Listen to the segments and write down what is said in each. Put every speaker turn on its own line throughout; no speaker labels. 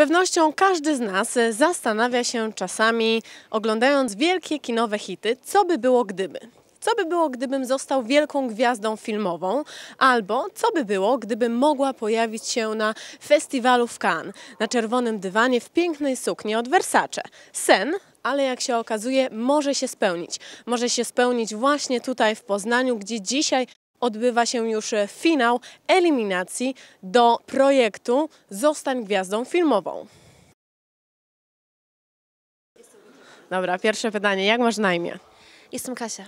pewnością każdy z nas zastanawia się czasami, oglądając wielkie kinowe hity, co by było gdyby. Co by było, gdybym został wielką gwiazdą filmową? Albo co by było, gdybym mogła pojawić się na festiwalu w Cannes, na czerwonym dywanie w pięknej sukni od Versace? Sen, ale jak się okazuje, może się spełnić. Może się spełnić właśnie tutaj w Poznaniu, gdzie dzisiaj odbywa się już e, finał eliminacji do projektu Zostań gwiazdą filmową. Dobra, pierwsze pytanie. Jak masz na imię?
Jestem Kasia.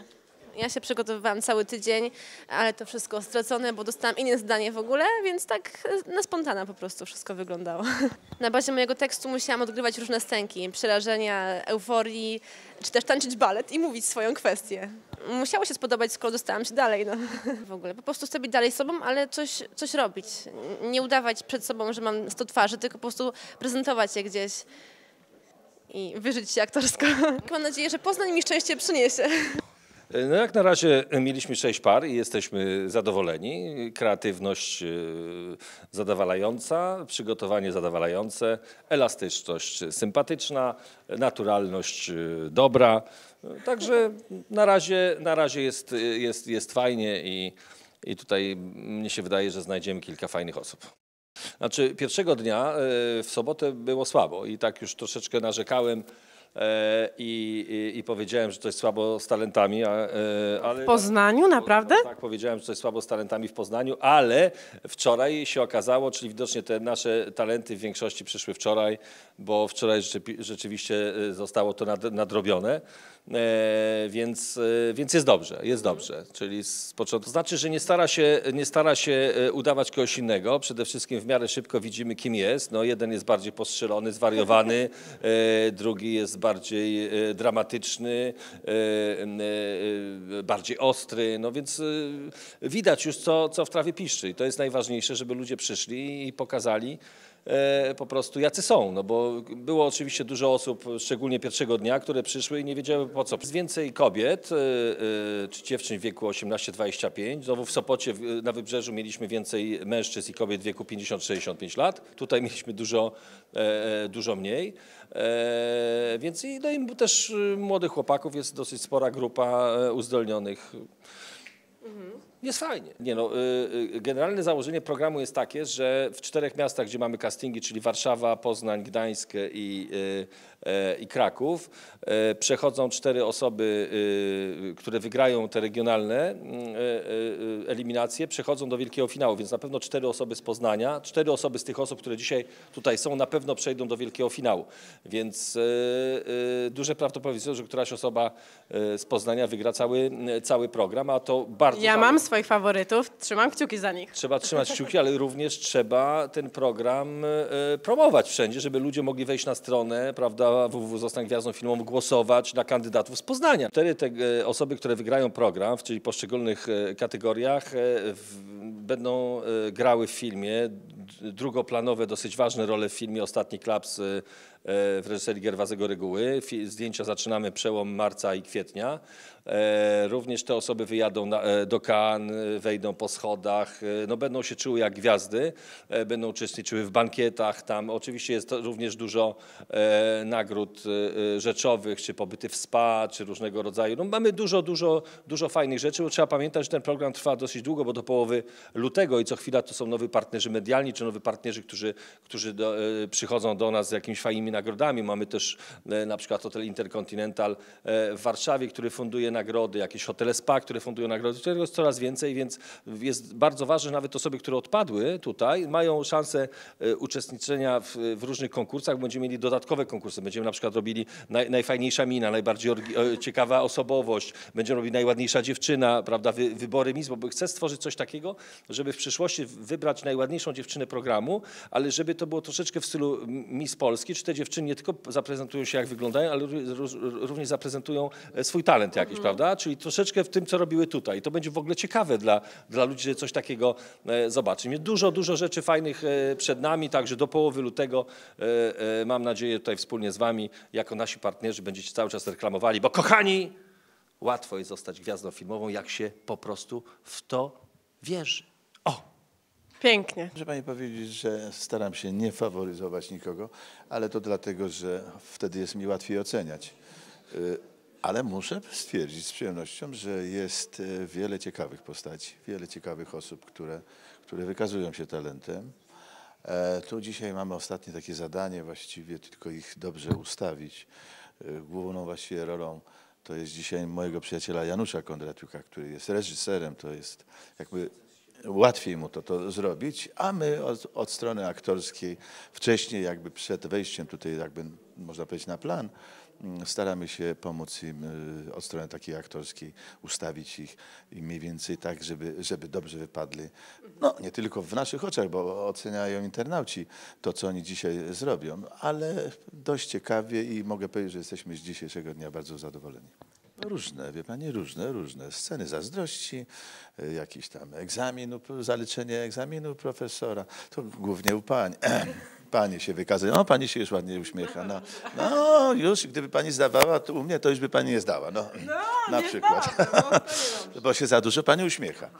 Ja się przygotowywałam cały tydzień, ale to wszystko stracone, bo dostałam inne zdanie w ogóle, więc tak na spontana po prostu wszystko wyglądało. Na bazie mojego tekstu musiałam odgrywać różne scenki, przerażenia, euforii, czy też tańczyć balet i mówić swoją kwestię. Musiało się spodobać, skoro dostałam się dalej. No. W ogóle po prostu chcę być dalej sobą, ale coś, coś robić. Nie udawać przed sobą, że mam 100 twarzy, tylko po prostu prezentować je gdzieś i wyżyć się aktorsko. Mam nadzieję, że Poznań mi szczęście przyniesie.
No jak na razie mieliśmy sześć par i jesteśmy zadowoleni. Kreatywność e, zadowalająca, przygotowanie zadowalające, elastyczność sympatyczna, naturalność e, dobra. Także na razie, na razie jest, jest, jest fajnie i, i tutaj mnie się wydaje, że znajdziemy kilka fajnych osób. Znaczy pierwszego dnia e, w sobotę było słabo i tak już troszeczkę narzekałem i, i, i powiedziałem, że to jest słabo z talentami. e, Ale
W Poznaniu, naprawdę?
tak, powiedziałem, że to jest słabo z talentami w Poznaniu, ale wczoraj się okazało, czyli widocznie te nasze talenty w większości przyszły wczoraj, bo wczoraj rzeczy- rzeczywiście e, zostało to nad- nadrobione, e, więc, e, więc jest dobrze, jest dobrze. Czyli z początku, to znaczy, że nie stara, się, nie stara się e, udawać kogoś innego, przede wszystkim w miarę szybko widzimy, kim jest. No, jeden jest bardziej postrzelony, zwariowany, e, drugi jest bardziej e, dramatyczny, e, e, bardziej ostry, no więc e, widać już, co, co w trawie piszczy i to jest najważniejsze, żeby ludzie przyszli i pokazali e, po prostu jacy są, no bo było oczywiście dużo osób, szczególnie pierwszego dnia, które przyszły i nie wiedziały po co. Jest więcej kobiet, e, e, czy dziewczyn w wieku 18-25, znowu w Sopocie na Wybrzeżu mieliśmy więcej mężczyzn i kobiet w wieku 50-65 lat, tutaj mieliśmy dużo, e, e, dużo mniej. E, więc i, no i też młodych chłopaków jest dosyć spora grupa e, uzdolnionych. Jest fajnie. Nie no, y, y, generalne założenie programu jest takie, że w czterech miastach, gdzie mamy castingi, czyli Warszawa, Poznań, Gdańsk i, y, i Kraków, przechodzą cztery osoby, które wygrają te regionalne eliminacje, przechodzą do wielkiego finału, więc na pewno cztery osoby z Poznania, cztery osoby z tych osób, które dzisiaj tutaj są, na pewno przejdą do wielkiego finału. Więc duże prawdopodobieństwo, że któraś osoba z Poznania wygra cały, cały program, a to bardzo
Ja mam swoich faworytów, trzymam kciuki za nich.
Trzeba trzymać kciuki, ale również trzeba ten program e, promować wszędzie, żeby ludzie mogli wejść na stronę, prawda, www Zostań Gwiazdą Filmową, głosować na kandydatów z Poznania. Cztery te e, osoby, które wygrają program, czyli w poszczególnych e, kategoriach, e, będą e, grały w filmie. Drugoplanowe, dosyć ważne role w filmie Ostatni Klaps e, e, w reżyserii Gerwazego Reguły. Zdjęcia zaczynamy przełom marca i kwietnia. E, Również te osoby wyjadą e, do e, wejdą po schodach, e, no będą się czuły jak gwiazdy, e, będą uczestniczyły w bankietach. Tam oczywiście jest również dużo e, nagród e, e, rzeczowych, czy pobyty w spa, czy różnego rodzaju. No mamy dużo, dużo, dużo fajnych rzeczy, bo trzeba pamiętać, że ten program trwa dosyć długo, bo do połowy lutego i co chwila to są nowi partnerzy medialni, czy nowi partnerzy, którzy, którzy do, e, przychodzą do nas z jakimiś fajnymi nagrodami. Mamy też e, na przykład hotel Intercontinental e, w Warszawie, który funduje nagrody, jakieś hotele spa, które fundują nagrody. Tego jest coraz więcej, więc jest bardzo ważne, że nawet osoby, które odpadły tutaj, mają szansę e, uczestniczenia w, w różnych konkursach. Będziemy mieli dodatkowe konkursy. Będziemy na przykład robili naj, najfajniejsza mina, najbardziej ciekawa osobowość, będziemy robili najładniejsza dziewczyna, prawda, wy, wybory Miss, bo chcę stworzyć coś takiego, żeby w przyszłości wybrać najładniejszą dziewczynę programu, ale żeby to było troszeczkę w stylu Miss Polski, czy te dziewczyny nie tylko zaprezentują się jak wyglądają, ale ró- ró- również zaprezentują e, swój talent jakiś, prawda? Czyli troszeczkę w tym, co robiły tutaj. I to będzie w ogóle ciekawe dla, dla ludzi, że coś takiego e, zobaczy. Dużo, dużo rzeczy fajnych e, przed nami, także do połowy lutego mam nadzieję tutaj wspólnie z wami, jako nasi partnerzy będziecie cały czas reklamowali, bo kochani, łatwo jest zostać gwiazdą filmową, jak się po prostu w to wierzy. O!
Pięknie.
Muszę Pani powiedzieć, że staram się nie faworyzować nikogo, ale to dlatego, że wtedy jest mi łatwiej oceniać. Y, Ale muszę stwierdzić z przyjemnością, że jest y, wiele ciekawych postaci, wiele ciekawych osób, które, które wykazują się talentem. E, Tu dzisiaj mamy ostatnie takie zadanie, właściwie tylko ich dobrze ustawić. Y, Główną właściwie rolą to jest dzisiaj mojego przyjaciela Janusza Kondratiuka, który jest reżyserem, to jest jakby łatwiej mu to, to zrobić, a my od, od strony aktorskiej wcześniej jakby przed wejściem tutaj jakby można powiedzieć na plan, mm, staramy się pomóc im y, od strony takiej aktorskiej ustawić ich mniej więcej tak, żeby, żeby dobrze wypadli. No nie tylko w naszych oczach, bo oceniają internauci to, co oni dzisiaj zrobią, ale dość ciekawie i mogę powiedzieć, że jesteśmy z dzisiejszego dnia bardzo zadowoleni. Różne, wie pani, różne, różne. Sceny zazdrości, y, jakiś tam egzamin, zaliczenie egzaminu profesora. To głównie u pań. Panie się wykazują. No, pani się już ładnie uśmiecha. No, no już, gdyby pani zdawała, to u mnie to już by pani nie zdała. No, na przykład. Bo się za dużo pani uśmiecha.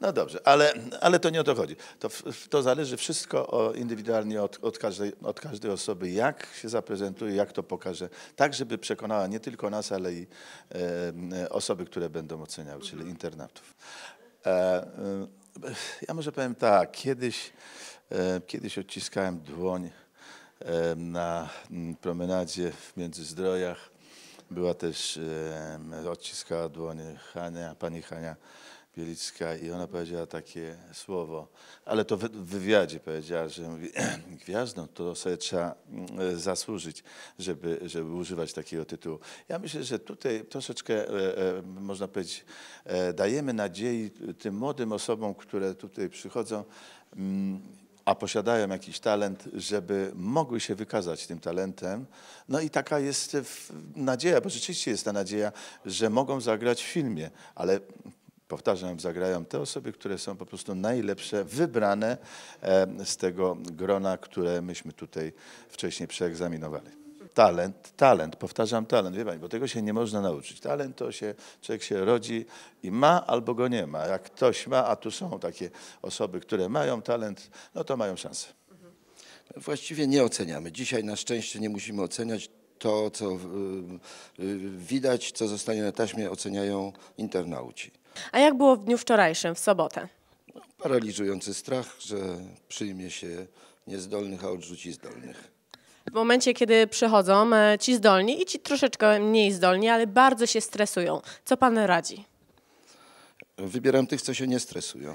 No dobrze, ale, ale to nie o to chodzi. To, to zależy wszystko o, indywidualnie od, od, każdej, od każdej osoby, jak się zaprezentuje, jak to pokaże, tak żeby przekonała nie tylko nas, ale i e, osoby, które będą oceniały, czyli internautów. E, e, ja może powiem tak, kiedyś, kiedyś odciskałem dłoń e, na promenadzie w Międzyzdrojach. Była też, e, odciskała dłoń Hania, pani Hania Bielicka i ona powiedziała takie słowo, ale to w wywiadzie powiedziała, że gwiazdą to sobie trzeba mm, zasłużyć, żeby, żeby używać takiego tytułu. Ja myślę, że tutaj troszeczkę, e, e, można powiedzieć, e, dajemy nadziei tym młodym osobom, które tutaj przychodzą, a posiadają jakiś talent, żeby mogły się wykazać tym talentem. No i taka jest w- nadzieja, bo rzeczywiście jest ta nadzieja, że mogą zagrać w filmie, ale powtarzam, zagrają te osoby, które są po prostu najlepsze, wybrane e, z tego grona, które myśmy tutaj wcześniej przeegzaminowali. Talent, talent, powtarzam talent, wie pani, bo tego się nie można nauczyć. Talent to się, człowiek się rodzi i ma albo go nie ma. Jak ktoś ma, a tu są takie osoby, które mają talent, no to mają szansę.
Właściwie nie oceniamy. Dzisiaj na szczęście nie musimy oceniać. To, co y, y, widać, co zostanie na taśmie, oceniają internauci.
A jak było w dniu wczorajszym, w sobotę?
Paraliżujący strach, że przyjmie się niezdolnych, a odrzuci zdolnych.
W momencie, kiedy przychodzą e, ci zdolni i ci troszeczkę mniej zdolni, ale bardzo się stresują. Co pan radzi?
Wybieram tych, co się nie stresują.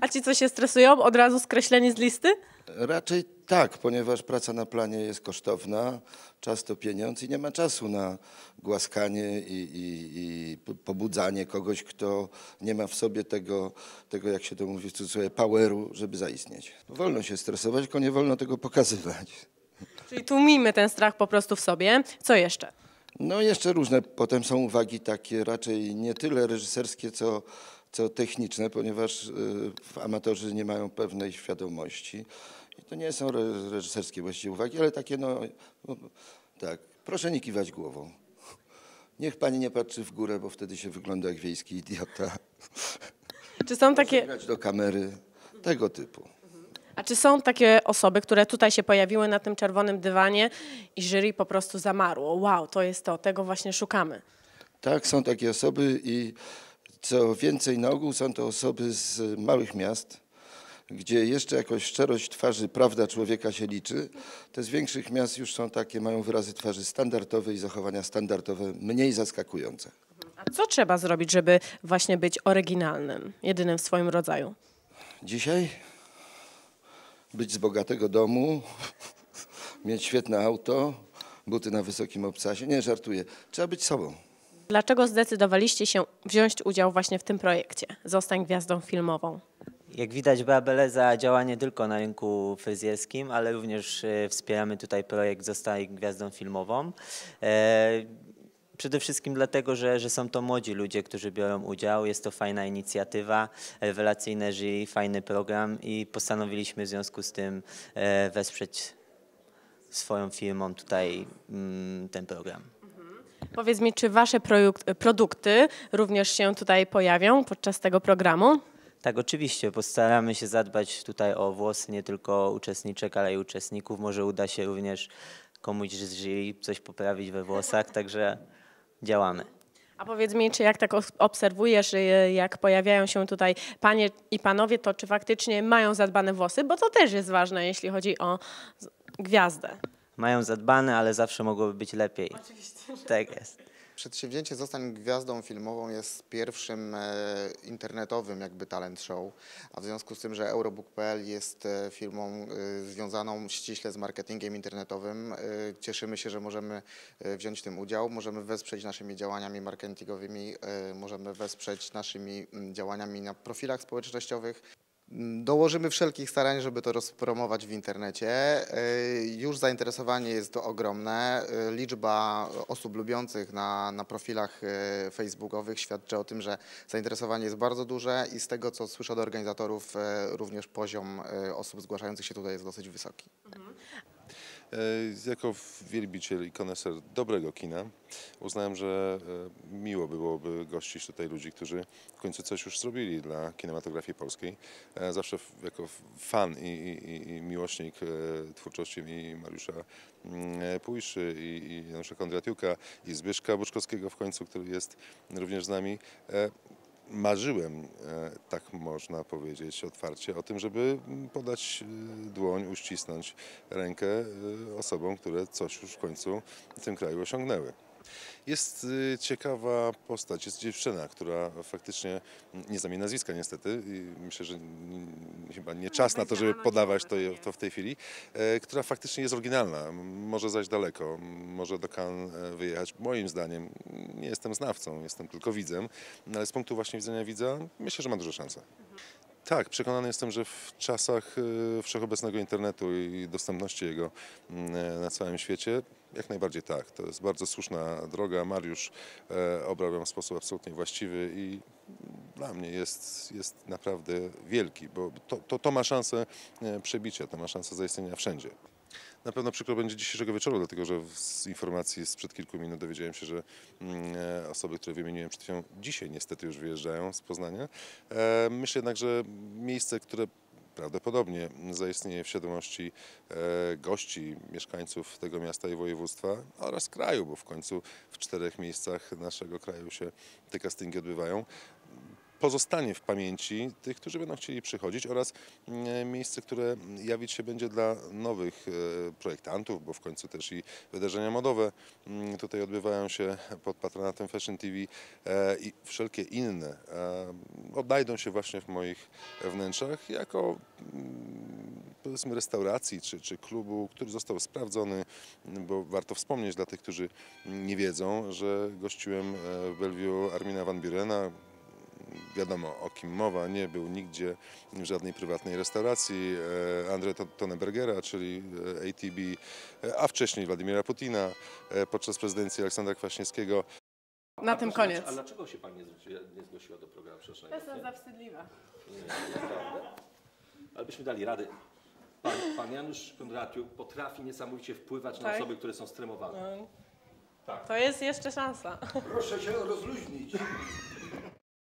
A ci, co się stresują, od razu skreśleni z listy?
Raczej tak, ponieważ praca na planie jest kosztowna, czas to pieniądz i nie ma czasu na głaskanie i, i, i po- pobudzanie kogoś, kto nie ma w sobie tego, tego jak się to mówi w cudzysłowie, poweru, żeby zaistnieć. Wolno się stresować, tylko nie wolno tego pokazywać.
Czyli tłumimy ten strach po prostu w sobie. Co jeszcze?
No jeszcze różne, potem są uwagi takie raczej nie tyle reżyserskie, co, co techniczne, ponieważ y, amatorzy nie mają pewnej świadomości. I to nie są re- reżyserskie właściwie uwagi, ale takie no, no tak, proszę nie kiwać głową. Niech pani nie patrzy w górę, bo wtedy się wygląda jak wiejski idiota.
Czy są takie,
Grać do kamery, tego typu.
A czy są takie osoby, które tutaj się pojawiły na tym czerwonym dywanie i jury po prostu zamarło? Wow, to jest to, tego właśnie szukamy.
Tak, są takie osoby i co więcej, na ogół są to osoby z małych miast, gdzie jeszcze jakoś szczerość twarzy, prawda człowieka się liczy. Te z większych miast już są takie, mają wyrazy twarzy standardowe i zachowania standardowe, mniej zaskakujące.
A co trzeba zrobić, żeby właśnie być oryginalnym, jedynym w swoim rodzaju?
Dzisiaj być z bogatego domu, mieć świetne auto, buty na wysokim obcasie. Nie, żartuję. Trzeba być sobą.
Dlaczego zdecydowaliście się wziąć udział właśnie w tym projekcie? Zostań gwiazdą filmową.
Jak widać, Brabeleza działa nie tylko na rynku fryzjerskim, ale również e, wspieramy tutaj projekt Zostaj Gwiazdą Filmową. E, Przede wszystkim dlatego, że, że są to młodzi ludzie, którzy biorą udział. Jest to fajna inicjatywa, rewelacyjne jury, fajny program i postanowiliśmy w związku z tym e, wesprzeć swoją firmą tutaj mm, ten program.
Powiedz mi, czy wasze produk- produkty również się tutaj pojawią podczas tego programu?
Tak, oczywiście. Postaramy się zadbać tutaj o włosy nie tylko uczestniczek, ale i uczestników. Może uda się również komuś z jury coś poprawić we włosach, także działamy.
A powiedz mi, czy jak tak obserwujesz, y, jak pojawiają się tutaj panie i panowie, to czy faktycznie mają zadbane włosy? Bo to też jest ważne, jeśli chodzi o gwiazdę.
Mają zadbane, ale zawsze mogłoby być lepiej. Oczywiście. Tak jest.
Przedsięwzięcie Zostań Gwiazdą Filmową jest pierwszym e, internetowym jakby talent show, a w związku z tym, że Eurobook.pl jest e, firmą e, związaną ściśle z marketingiem internetowym, cieszymy się, że możemy wziąć w tym udział, możemy wesprzeć naszymi działaniami marketingowymi, możemy wesprzeć naszymi działaniami na profilach społecznościowych. Dołożymy wszelkich starań, żeby to rozpromować w internecie. E, Już zainteresowanie jest to ogromne. E, Liczba osób lubiących na, na profilach e, facebookowych świadczy o tym, że zainteresowanie jest bardzo duże i z tego, co słyszę od organizatorów, również poziom osób zgłaszających się tutaj jest dosyć wysoki.
E, Jako wielbiciel i koneser dobrego kina uznałem, że e, miło byłoby gościć tutaj ludzi, którzy w końcu coś już zrobili dla kinematografii polskiej. E, Zawsze jako fan i, i, i- miłośnik e, twórczości Mariusza mm, e, Pujszy i, i Janusza Kondratiuka i Zbyszka Buczkowskiego w końcu, który jest również z nami. Marzyłem, e, tak można powiedzieć otwarcie, o tym, żeby podać e, dłoń, uścisnąć rękę e, osobom, które coś już w końcu w tym kraju osiągnęły. Jest e, ciekawa postać, jest dziewczyna, która faktycznie, nie znam jej nazwiska niestety, i myślę, że chyba nie czas na to, żeby podawać to, to w tej chwili, e, która faktycznie jest oryginalna, może zajść daleko, może do Cannes e, wyjechać. Moim zdaniem, nie jestem znawcą, jestem tylko widzem, no ale z punktu właśnie widzenia widza myślę, że ma duże szanse. Tak, przekonany jestem, że w czasach e, wszechobecnego internetu i dostępności jego mm, na całym świecie, jak najbardziej tak. To jest bardzo słuszna droga. Mariusz e, obrał ją w sposób absolutnie właściwy i dla mnie jest, jest naprawdę wielki, bo to, to, to ma szansę e, przebicia, to ma szansę zaistnienia wszędzie. Na pewno przykro będzie dzisiejszego wieczoru, dlatego że z informacji sprzed kilku minut dowiedziałem się, że mm, e, osoby, które wymieniłem przed chwilą, dzisiaj niestety już wyjeżdżają z Poznania. E, Myślę jednak, że miejsce, które prawdopodobnie zaistnieje w świadomości e, gości, mieszkańców tego miasta i województwa oraz kraju, bo w końcu w czterech miejscach naszego kraju się te castingi odbywają pozostanie w pamięci tych, którzy będą chcieli przychodzić oraz mm, miejsce, które jawić się będzie dla nowych e, projektantów, bo w końcu też i wydarzenia modowe mm, tutaj odbywają się pod patronatem Fashion TV e, i wszelkie inne e, odnajdą się właśnie w moich wnętrzach jako mm, powiedzmy restauracji czy, czy klubu, który został sprawdzony, bo warto wspomnieć dla tych, którzy nie wiedzą, że gościłem e, w Bellevue Armina Van Burena, wiadomo o kim mowa, nie był nigdzie w żadnej prywatnej restauracji e, André To- Tonnebergera, czyli e, ATB, e, a wcześniej Władimira Putina podczas prezydencji Aleksandra Kwaśniewskiego.
Na tym koniec.
A dlaczego się pani nie zgłosiła do programu Przepraszam.
Jestem zawstydliwa.
Nie, naprawdę. Ale byśmy dali radę. Pan, pan Janusz Kondratiuk potrafi niesamowicie wpływać na
Tak?
osoby, które są stremowane.
To jest jeszcze szansa.
Proszę się rozluźnić.